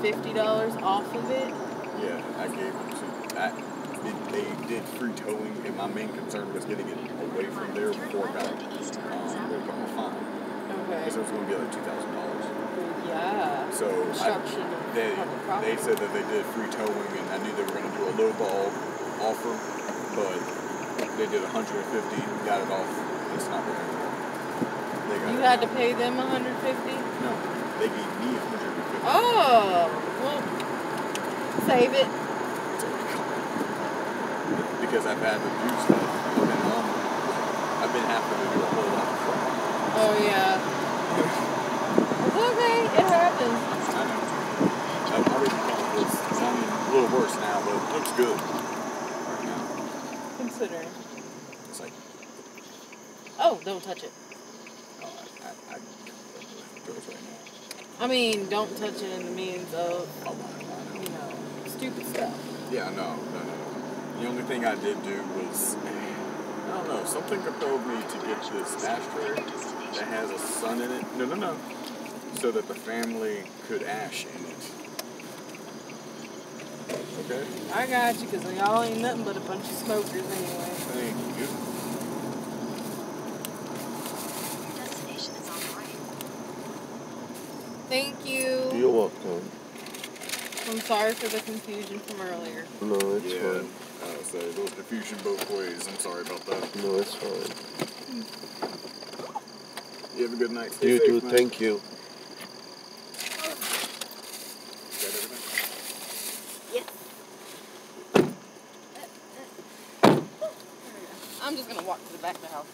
fifty dollars off of it. Yeah, I gave them to. I, it, they did free towing, and my main concern was getting it away from there before it got um, they got my fine. Okay. Because it was going to be like two thousand dollars. Yeah. So I, they they said that they did free towing, and I knew they were going to do a low ball offer, but they did 150, got it off. It's not there anymore. You had to pay them 150. No, they gave me 150. Oh, well, save it. It's already gone. Because I've had to do stuff. I've been. I've having to do a whole lot of crap. Oh yeah. It's okay. It happens. I know. Uh, my reading column was, I mean, a little worse now, but it looks good right now. Considering. It's like, Oh, don't touch it. oh, I, I, I it goes right now. I mean, don't touch it in the means of, you know, stupid stuff. Yeah, no, no, no, no. The only thing I did do was, I don't know, something compelled me to get this ashtray that has a sun in it. No, no, no. So that the family could ash in it. Okay? I got you, because y'all ain't nothing but a bunch of smokers anyway. Thank you. Destination is on the right. Thank you. You're welcome. I'm sorry for the confusion from earlier. No, it's yeah. fine. Uh, so there was confusion both ways. I'm sorry about that. No, it's fine. You have a good night. Stay You safe, too. man. Thank you. Got everything? I'm just gonna walk to the back of the house.